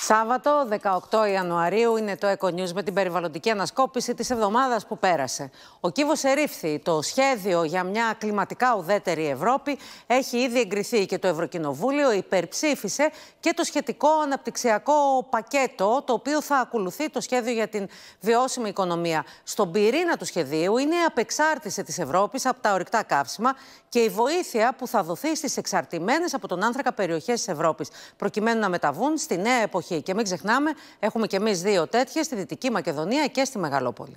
Σάββατο, 18 Ιανουαρίου, είναι το Eco News με την περιβαλλοντική ανασκόπηση της εβδομάδας που πέρασε. Ο κύβος ερήφθη. Το σχέδιο για μια κλιματικά ουδέτερη Ευρώπη έχει ήδη εγκριθεί και το Ευρωκοινοβούλιο υπερψήφισε και το σχετικό αναπτυξιακό πακέτο, το οποίο θα ακολουθεί το σχέδιο για την βιώσιμη οικονομία. Στον πυρήνα του σχεδίου είναι η απεξάρτηση της Ευρώπης από τα ορυκτά καύσιμα και η βοήθεια που θα δοθεί στις εξαρτημένες από τον άνθρακα περιοχές της Ευρώπης, προκειμένου να μεταβούν στη νέα εποχή και μην ξεχνάμε, έχουμε και εμείς δύο τέτοιες στη Δυτική Μακεδονία και στη Μεγαλόπολη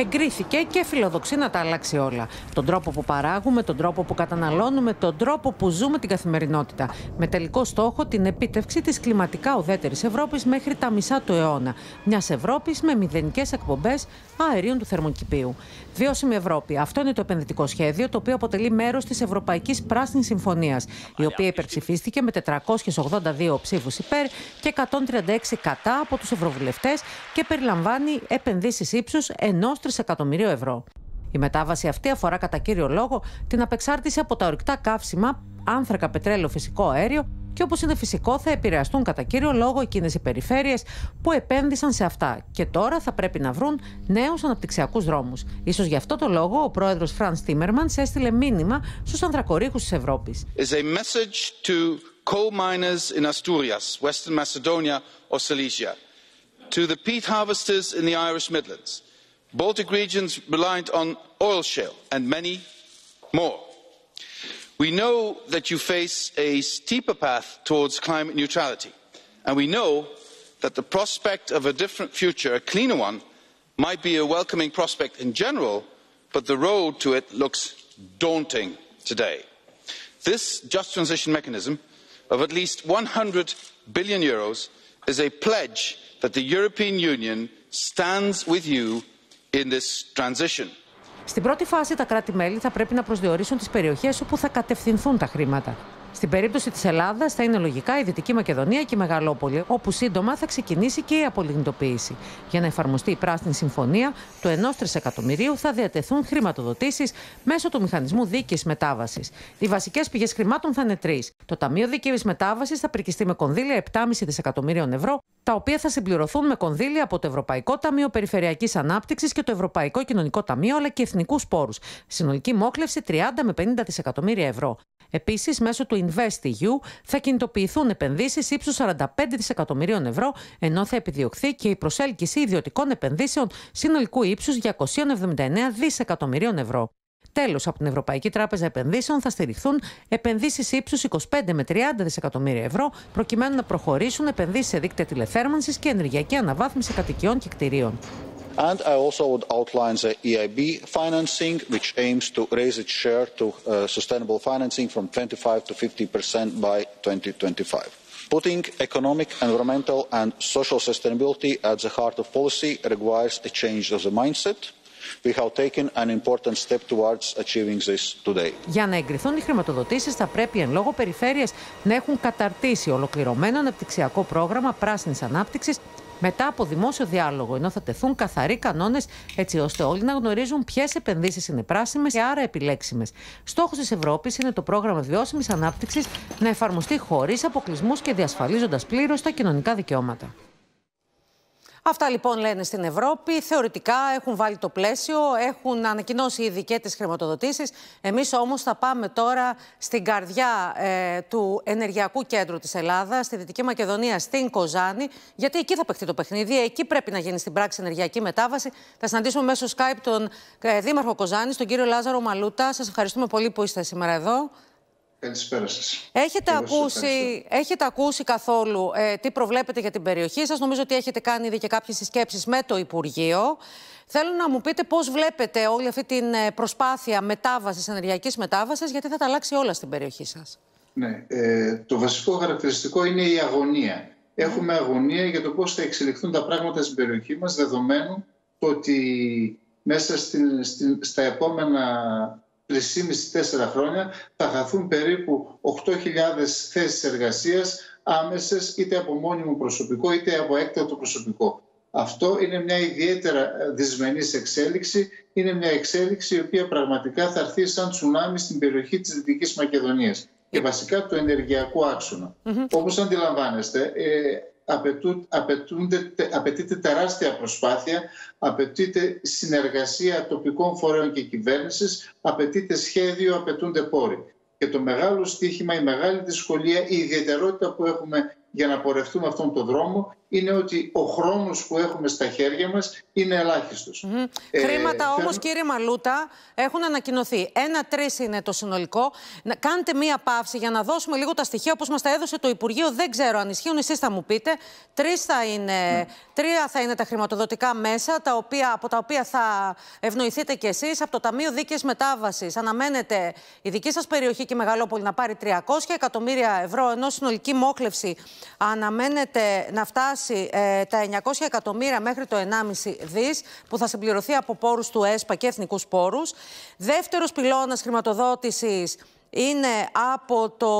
εγκρίθηκε και φιλοδοξεί να τα αλλάξει όλα. Τον τρόπο που παράγουμε, τον τρόπο που καταναλώνουμε, τον τρόπο που ζούμε την καθημερινότητα. Με τελικό στόχο την επίτευξη της κλιματικά ουδέτερης Ευρώπης μέχρι τα μισά του αιώνα. Μιας Ευρώπης με μηδενικές εκπομπές αερίων του θερμοκηπίου. Βιώσιμη Ευρώπη. Αυτό είναι το επενδυτικό σχέδιο, το οποίο αποτελεί μέρος της Ευρωπαϊκής Πράσινης Συμφωνίας, η οποία υπερψηφίστηκε με 482 ψήφους υπέρ και 136 κατά από τους Ευρωβουλευτές και περιλαμβάνει επενδύσεις ύψους ενός τρισεκατομμυρίου ευρώ. Η μετάβαση αυτή αφορά κατά κύριο λόγο την απεξάρτηση από τα ορυκτά καύσιμα, άνθρακα, πετρέλαιο, φυσικό αέριο και όπως είναι φυσικό θα επηρεαστούν κατά κύριο λόγο εκείνες οι περιφέρειες που επένδυσαν σε αυτά και τώρα θα πρέπει να βρουν νέους αναπτυξιακούς δρόμους. Ίσως γι' αυτό το λόγο ο πρόεδρος Φρανς Τίμερμαν έστειλε μήνυμα στους ανθρακωρύχους της Ευρώπης. to the peat harvesters in the Irish Midlands, baltic regions reliant on oil shale and many more. we know that you face a steeper path towards climate neutrality and we know that the prospect of a different future a cleaner one might be a welcoming prospect in general but the road to it looks daunting today. this just transition mechanism of at least eur one hundred billion is a pledge that the european union stands with you in this transition. Στην πρώτη φάση, τα κράτη-μέλη θα πρέπει να προσδιορίσουν τις περιοχές όπου θα κατευθυνθούν τα χρήματα. Στην περίπτωση της Ελλάδας θα είναι λογικά η Δυτική Μακεδονία και η Μεγαλόπολη, όπου σύντομα θα ξεκινήσει και η απολιγνητοποίηση. Για να εφαρμοστεί η Πράσινη Συμφωνία, του 1 τρισεκατομμυρίου θα διατεθούν χρηματοδοτήσεις μέσω του Μηχανισμού Δίκαιη Μετάβασης. Οι βασικές πηγές χρημάτων θα είναι τρεις. Το Ταμείο Δίκαιης Μετάβασης θα πρικιστεί με κονδύλια 7,5 δισεκατομμυρίων ευρώ, τα οποία θα συμπληρωθούν με κονδύλια από το Ευρωπαϊκό Ταμείο Περιφερειακής Ανάπτυξης και το Ευρωπαϊκό Κοινωνικό Ταμείο, αλλά και εθνικούς πόρους. Συνολική μόχλευση 30 με 50 δισεκατομμύρια ευρώ. Επίσης, μέσω του InvestEU θα κινητοποιηθούν επενδύσεις ύψους 45 δισεκατομμυρίων ευρώ, ενώ θα επιδιωχθεί και η προσέλκυση ιδιωτικών επενδύσεων συνολικού ύψους 279 δισεκατομμυρίων ευρώ. Τέλος, από την Ευρωπαϊκή Τράπεζα Επενδύσεων θα στηριχθούν επενδύσεις ύψους 25 με 30 δισεκατομμύρια ευρώ, προκειμένου να προχωρήσουν επενδύσεις σε δίκτυα τηλεθέρμανσης και ενεργειακή αναβάθμιση κατοικιών και κτηρίων. And I also would outline the EIB financing, which aims to raise its share to uh, sustainable financing from 25 to 50% by 2025. Putting economic, environmental and social sustainability at the heart of policy requires a change of the mindset We have taken an important step towards achieving this today. Για να εγκριθούν οι χρηματοδοτήσει, θα πρέπει εν λόγω περιφέρειε να έχουν καταρτήσει ολοκληρωμένο αναπτυξιακό πρόγραμμα πράσινη ανάπτυξη μετά από δημόσιο διάλογο, ενώ θα τεθούν καθαροί κανόνες έτσι ώστε όλοι να γνωρίζουν ποιες επενδύσεις είναι πράσιμες και άρα επιλέξιμες. Στόχος της Ευρώπης είναι το πρόγραμμα βιώσιμης ανάπτυξης να εφαρμοστεί χωρίς αποκλεισμούς και διασφαλίζοντας πλήρως τα κοινωνικά δικαιώματα. Αυτά λοιπόν λένε στην Ευρώπη. Θεωρητικά έχουν βάλει το πλαίσιο, έχουν ανακοινώσει ήδη και τις χρηματοδοτήσεις. Εμείς όμως θα πάμε τώρα στην καρδιά ε, του Ενεργειακού Κέντρου της Ελλάδας, στη Δυτική Μακεδονία, στην Κοζάνη, γιατί εκεί θα παιχτεί το παιχνίδι. Εκεί πρέπει να γίνει στην πράξη ενεργειακή μετάβαση. Θα συναντήσουμε μέσω Skype τον ε, Δήμαρχο Κοζάνη, τον κύριο Λάζαρο Μαλούτα. Σας ευχαριστούμε πολύ που είστε σήμερα εδώ. Καλησπέρα σας. Έχετε, ακούσει, έχετε ακούσει καθόλου ε, τι προβλέπετε για την περιοχή σας; Νομίζω ότι έχετε κάνει ήδη και κάποιες συσκέψεις με το Υπουργείο. Θέλω να μου πείτε πώς βλέπετε όλη αυτή την ε, προσπάθεια μετάβασης, ενεργειακής μετάβασης, γιατί θα τα αλλάξει όλα στην περιοχή σας. Ναι. Ε, το βασικό χαρακτηριστικό είναι η αγωνία. Έχουμε αγωνία για το πώς θα εξελιχθούν τα πράγματα στην περιοχή μας, δεδομένου ότι μέσα στην, στην, στα επόμενα 3,5-4 χρόνια θα χαθούν περίπου 8.000 θέσεις εργασίας άμεσες είτε από μόνιμο προσωπικό είτε από έκτατο προσωπικό. Αυτό είναι μια ιδιαίτερα δυσμενής εξέλιξη. Είναι μια εξέλιξη η οποία πραγματικά θα έρθει σαν τσουνάμι στην περιοχή της Δυτικής Μακεδονίας. και βασικά του ενεργειακού άξονα. Mm-hmm. Όπως αντιλαμβάνεστε, ε, απαιτούνται, απαιτείται τεράστια προσπάθεια, απαιτείται συνεργασία τοπικών φορέων και κυβέρνησης, απαιτείται σχέδιο, απαιτούνται πόροι. Και το μεγάλο στίχημα, η μεγάλη δυσκολία, η ιδιαιτερότητα που έχουμε για να πορευτούμε αυτόν τον δρόμο είναι ότι ο χρόνος που έχουμε στα χέρια μας είναι ελάχιστος. Ε, Χρήματα όμως κύριε Μαλούτα έχουν ανακοινωθεί. Ένα-τρεις είναι το συνολικό. Να κάντε μία παύση για να δώσουμε λίγο τα στοιχεία όπως μας τα έδωσε το Υπουργείο. Δεν ξέρω αν ισχύουν, εσείς θα μου πείτε. Τρεις θα είναι, ναι. Τρία θα είναι τα χρηματοδοτικά μέσα τα οποία, από τα οποία θα ευνοηθείτε κι εσείς. Από το Ταμείο Δίκαιης Μετάβασης αναμένεται η δική σας περιοχή και η Μεγαλόπολη να πάρει 300 εκατομμύρια ευρώ ενώ συνολική μόκλευση αναμένεται να φτάσει ε, τα 900 εκατομμύρια μέχρι το 1,5 δις που θα συμπληρωθεί από πόρους του ΕΣΠΑ και εθνικούς πόρους. Δεύτερος πυλώνας χρηματοδότησης είναι από το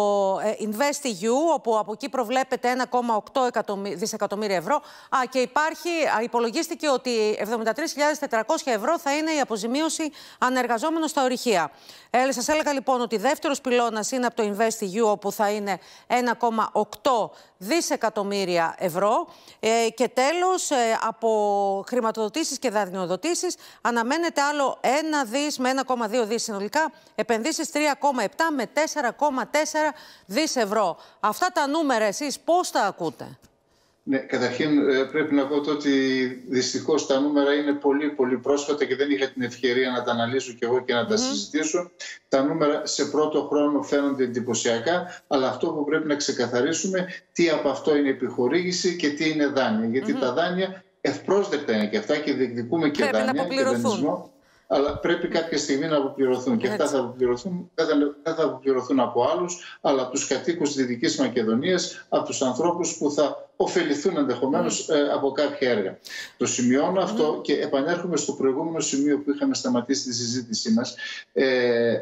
ε, InvestEU, όπου από εκεί προβλέπεται 1,8 δισεκατομμύρια ευρώ. Α, και υπάρχει, υπολογίστηκε ότι 73.400 ευρώ θα είναι η αποζημίωση ανεργαζόμενων στα ορυχεία. Ε, σας έλεγα λοιπόν ότι δεύτερος πυλώνας είναι από το InvestEU, όπου θα είναι 1,8 δισεκατομμύρια ευρώ. Ε, και τέλος, ε, από χρηματοδοτήσεις και δανειοδοτήσεις αναμένεται άλλο 1 δις με 1,2 δις συνολικά, επενδύσεις 3,7 με 4,4 δις ευρώ. Αυτά τα νούμερα εσείς πώς τα ακούτε; Ναι, καταρχήν ε, πρέπει να πω ότι δυστυχώς τα νούμερα είναι πολύ πολύ πρόσφατα και δεν είχα την ευκαιρία να τα αναλύσω και εγώ και να τα συζητήσω. Τα νούμερα σε πρώτο χρόνο φαίνονται εντυπωσιακά, αλλά αυτό που πρέπει να ξεκαθαρίσουμε τι από αυτό είναι επιχορήγηση και τι είναι δάνεια. Γιατί τα δάνεια ευπρόσδεκτα είναι και αυτά και διεκδικούμε και πρέπει δάνεια και δανεισμό αλλά πρέπει κάποια στιγμή να αποπληρωθούν. Και αυτά θα αποπληρωθούν, δεν θα αποπληρωθούν από άλλους, αλλά από τους κατοίκους της Δυτικής Μακεδονίας, από τους ανθρώπους που θα ωφεληθούν ενδεχομένως ε, από κάποια έργα. Το σημειώνω αυτό και επανέρχομαι στο προηγούμενο σημείο που είχαμε σταματήσει τη συζήτησή μας, ε,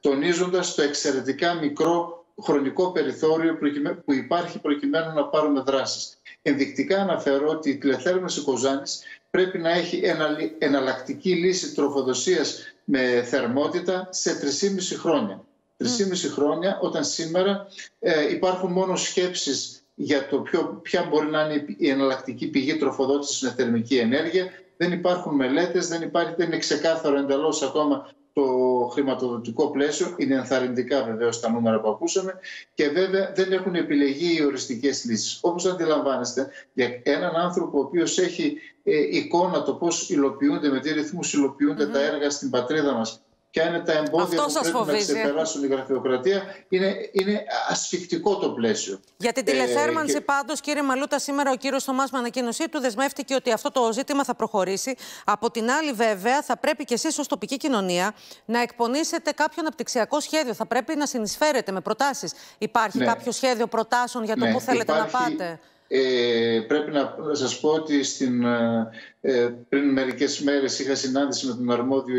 τονίζοντας το εξαιρετικά μικρό χρονικό περιθώριο που υπάρχει προκειμένου να πάρουμε δράσεις. Ενδεικτικά αναφέρω ότι η τηλεθέρμανση Κοζάνης πρέπει να έχει εναλλακτική λύση τροφοδοσίας με θερμότητα σε 3,5 χρόνια. 3,5 χρόνια όταν σήμερα ε, υπάρχουν μόνο σκέψεις για το ποιο, ποια μπορεί να είναι η εναλλακτική πηγή τροφοδότησης με θερμική ενέργεια. Δεν υπάρχουν μελέτες, δεν, υπάρχει, δεν είναι ξεκάθαρο εντελώς ακόμα το χρηματοδοτικό πλαίσιο. Είναι ενθαρρυντικά βεβαίως τα νούμερα που ακούσαμε και βέβαια δεν έχουν επιλεγεί οι οριστικές λύσεις. Όπως αντιλαμβάνεστε, για έναν άνθρωπο ο οποίος έχει ε, εικόνα το πώς υλοποιούνται, με τι ρυθμούς τα έργα στην πατρίδα μας ποια είναι τα εμπόδια Αυτό που πρέπει να ξεπεράσουν η γραφειοκρατία. Είναι, είναι ασφικτικό το πλαίσιο. Για την τηλεθέρμανση, ε, και... πάντως, κύριε Μαλούτα, σήμερα ο κύριος Θωμάς με ανακοίνωσή του δεσμεύτηκε ότι αυτό το ζήτημα θα προχωρήσει. Από την άλλη, βέβαια, θα πρέπει και εσείς ως τοπική κοινωνία να εκπονήσετε κάποιο αναπτυξιακό σχέδιο. Θα πρέπει να συνεισφέρετε με προτάσεις. Υπάρχει ναι. κάποιο σχέδιο προτάσεων για το ναι. που θέλετε Υπάρχει... να πάτε; Ε, πρέπει να σας πω ότι στην, ε, ε, πριν μερικές μέρες είχα συνάντηση με τον αρμόδιο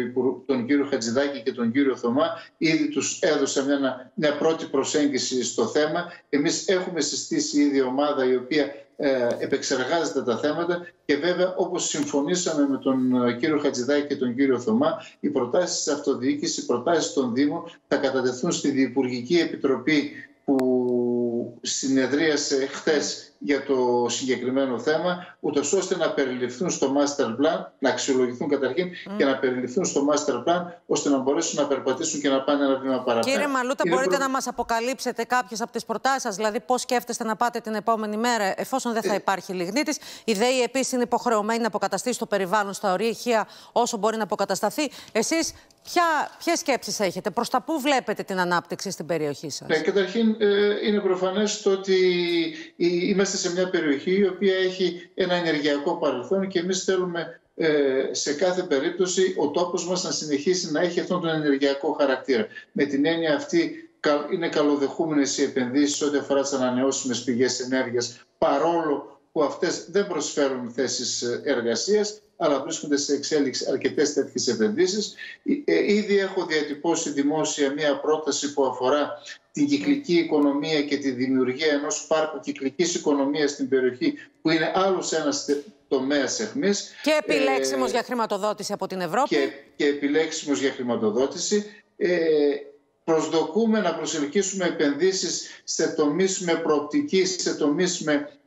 τον κύριο Χατζηδάκη και τον κύριο Θωμά. Ήδη τους έδωσα μια, μια πρώτη προσέγγιση στο θέμα. Εμείς έχουμε συστήσει ήδη ομάδα η οποία ε, επεξεργάζεται τα θέματα και βέβαια όπως συμφωνήσαμε με τον ε, κύριο Χατζηδάκη και τον κύριο Θωμά οι προτάσεις της αυτοδιοίκησης, οι προτάσεις των Δήμων θα κατατεθούν στη Διυπουργική Επιτροπή που συνεδρίασε χθες για το συγκεκριμένο θέμα, ούτως ώστε να περιληφθούν στο master plan, να αξιολογηθούν καταρχήν και να περιληφθούν στο master plan, ώστε να μπορέσουν να περπατήσουν και να πάνε ένα βήμα παραπάνω. Κύριε Μαλούτα, μπορείτε να μας αποκαλύψετε κάποιες από τις προτάσεις σας, δηλαδή πώς σκέφτεστε να πάτε την επόμενη μέρα, εφόσον δεν θα ε. υπάρχει λιγνίτης. Η ΔΕΗ επίσης είναι υποχρεωμένη να αποκαταστήσει το περιβάλλον στα ορία όσο μπορεί να αποκατασταθεί. Εσείς Ποιες σκέψεις έχετε, προς τα πού βλέπετε την ανάπτυξη στην περιοχή σας; Ναι, καταρχήν ε, είναι προφανές το ότι είμαστε σε μια περιοχή η οποία έχει ένα ενεργειακό παρελθόν και εμείς θέλουμε ε, σε κάθε περίπτωση ο τόπος μας να συνεχίσει να έχει αυτόν τον ενεργειακό χαρακτήρα. Με την έννοια αυτή είναι καλοδεχούμενες οι επενδύσεις ό,τι αφορά τις ανανεώσιμες πηγές ενέργειας παρόλο που αυτές δεν προσφέρουν θέσεις εργασίας αλλά βρίσκονται σε εξέλιξη αρκετές τέτοιες επενδύσεις. Ε, ήδη έχω διατυπώσει δημόσια μία πρόταση που αφορά την κυκλική οικονομία και τη δημιουργία ενός πάρκου κυκλικής οικονομίας στην περιοχή, που είναι άλλος ένας τομέας αιχμή. Και επιλέξιμος ε, για χρηματοδότηση από την Ευρώπη. Και, και επιλέξιμος για χρηματοδότηση. Ε, προσδοκούμε να προσελκύσουμε επενδύσεις σε τομείς με προοπτική, σε τομείς με, ε, ε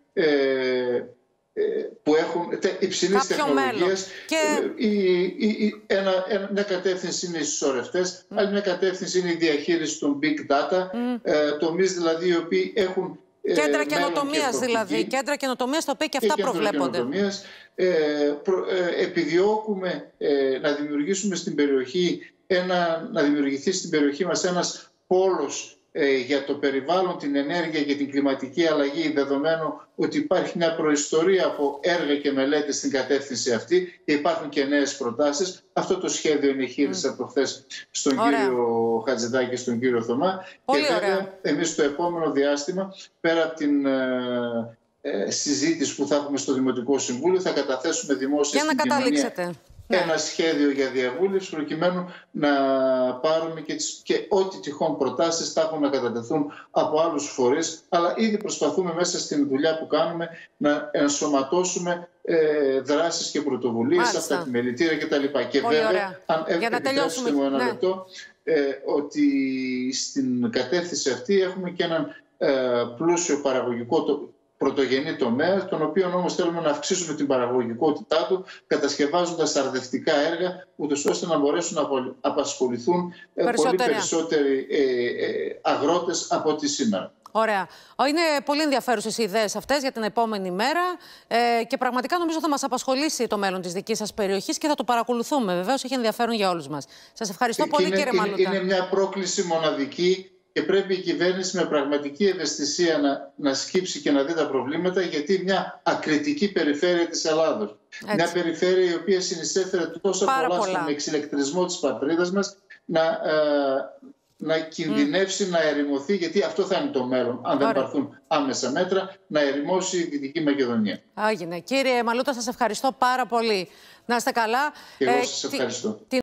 που έχουν υψηλής τεχνολογίας. Και... Ε, η, η, ένα, ένα, μια κατεύθυνση είναι οι συσσωρευτές, mm. άλλη μια κατεύθυνση είναι η διαχείριση των big data, mm. ε, τομείς δηλαδή οι οποίοι έχουν Κέντρα καινοτομίας δηλαδή. Κέντρα καινοτομίας τα οποία και αυτά και προβλέπονται. Ε, προ, ε, επιδιώκουμε ε, να δημιουργήσουμε στην περιοχή ένα, να δημιουργηθεί στην περιοχή μας ένας πόλος ε, για το περιβάλλον, την ενέργεια και την κλιματική αλλαγή δεδομένου ότι υπάρχει μια προϊστορία από έργα και μελέτες στην κατεύθυνση αυτή και υπάρχουν και νέες προτάσεις. Αυτό το σχέδιο είναι χείρισα mm. από χθες στον κύριο Χατζηδάκη και στον κύριο Θωμά. Πολύ και βέβαια εμείς το επόμενο διάστημα πέρα από την ε, ε, συζήτηση που θα έχουμε στο Δημοτικό Συμβούλιο θα καταθέσουμε δημόσια Για να καταλήξετε. Ναι. ένα σχέδιο για διαβούλευση προκειμένου να πάρουμε και, τις, και ό,τι τυχόν προτάσεις θα έχουν να κατατεθούν από άλλους φορείς αλλά ήδη προσπαθούμε μέσα στην δουλειά που κάνουμε να ενσωματώσουμε ε, δράσεις και πρωτοβουλίες από τα επιμελητήρια κτλ. Και Πολύ βέβαια, ωραία. αν Για να τελειώσουμε. μου ένα Ναι. λεπτό, ε, ότι στην κατεύθυνση αυτή έχουμε και έναν ε, πλούσιο παραγωγικό το, πρωτογενή τομέα, τον οποίο όμως θέλουμε να αυξήσουμε την παραγωγικότητά του, κατασκευάζοντας αρδευτικά έργα, ούτως ώστε να μπορέσουν να απο- απασχοληθούν ε, πολύ Περισσότεροι. περισσότεροι ε, ε, αγρότες από ό,τι σήμερα. Ωραία. Ο, Είναι πολύ ενδιαφέρουσες οι ιδέες αυτές για την επόμενη μέρα ε, και πραγματικά νομίζω θα μας απασχολήσει το μέλλον της δικής σας περιοχής και θα το παρακολουθούμε. Βεβαίως έχει ενδιαφέρον για όλους μας. Σας ευχαριστώ Και πολύ, είναι, κύριε είναι, Μαλούτα. είναι μια πρόκληση μοναδική και πρέπει η κυβέρνηση με πραγματική ευαισθησία να, να σκύψει και να δει τα προβλήματα γιατί μια ακριτική περιφέρεια της Ελλάδος. Μια περιφέρεια η οποία συνεισέφερε τόσα Πάρα πολλά, πολλά. στον εξηλεκτρισμό της πατρίδας μας να, ε, να κινδυνεύσει, να ερημωθεί γιατί αυτό θα είναι το μέλλον αν δεν Ωραία. πάρθουν άμεσα μέτρα να ερημώσει η Δυτική Μακεδονία. Άγινε. Κύριε Μαλούτα, σας ευχαριστώ πάρα πολύ. Να είστε καλά. Και εγώ Ε, σας τι- ευχαριστώ. την